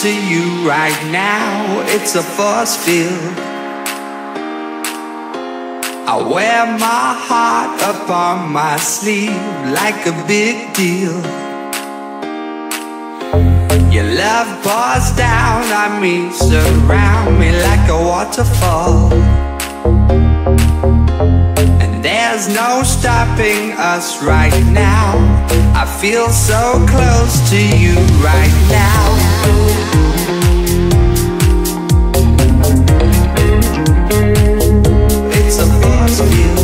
To you right now, it's a force field. I wear my heart up on my sleeve like a big deal. Your love pours down on me, surround me like a waterfall. And there's no stopping us right now. I feel so close to you right now. it's a force field.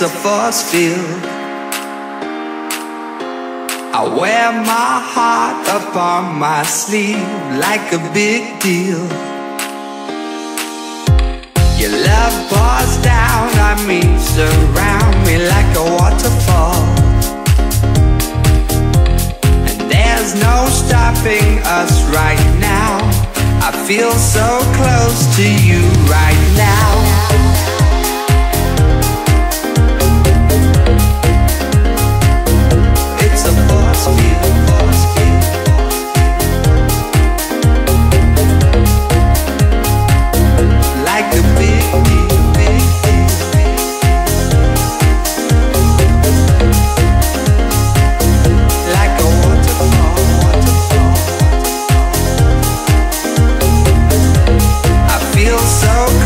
up wear my heart upon my sleeve like a big deal. Your love pours down on me, surround me like a waterfall. And there's no stopping us right now. I feel so close to you right now.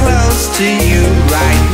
close to you right